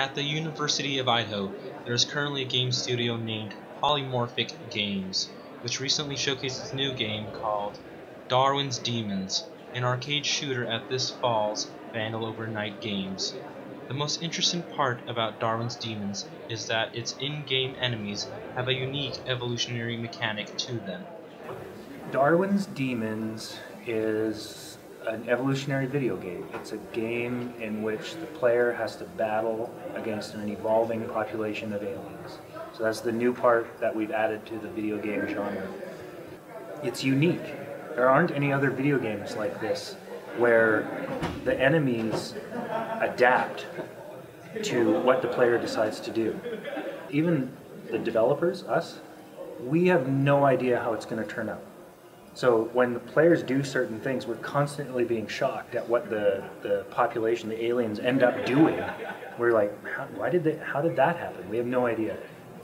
At the University of Idaho, there is currently a game studio named Polymorphic Games, which recently showcased its new game called Darwin's Demons, an arcade shooter at this fall's Vandal Overnight Games. The most interesting part about Darwin's Demons is that its in-game enemies have a unique evolutionary mechanic to them. Darwin's Demons is an evolutionary video game. It's a game in which the player has to battle against an evolving population of aliens. So that's the new part that we've added to the video game genre. It's unique. There aren't any other video games like this where the enemies adapt to what the player decides to do. Even the developers, us, we have no idea how it's going to turn out. So when the players do certain things, we're constantly being shocked at what the, the population, the aliens, end up doing. We're like, why did they, how did that happen? We have no idea.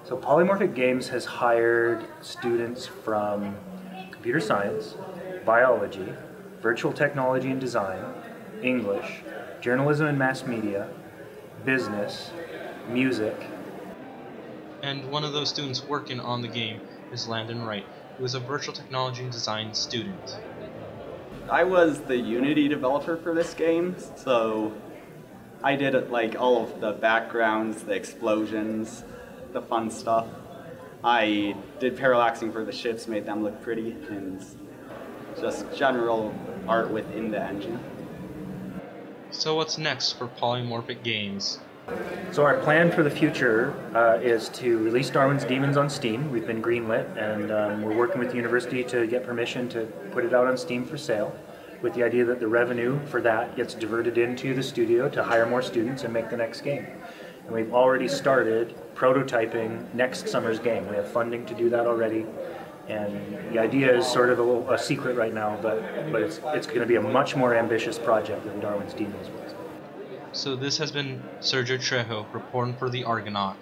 So Polymorphic Games has hired students from computer science, biology, virtual technology and design, English, journalism and mass media, business, music. And one of those students working on the game is Landon Wright, who is a virtual technology and design student. I was the Unity developer for this game, so I did like all of the backgrounds, the explosions, the fun stuff. I did parallaxing for the ships, made them look pretty, and just general art within the engine. So what's next for Polymorphic Games? So our plan for the future uh, is to release Darwin's Demons on Steam. We've been greenlit, and um, we're working with the university to get permission to put it out on Steam for sale, with the idea that the revenue for that gets diverted into the studio to hire more students and make the next game. And we've already started prototyping next summer's game. We have funding to do that already, and the idea is sort of a, a secret right now, but but it's it's going to be a much more ambitious project than Darwin's Demons was. So this has been Sergio Trejo reporting for the Argonaut.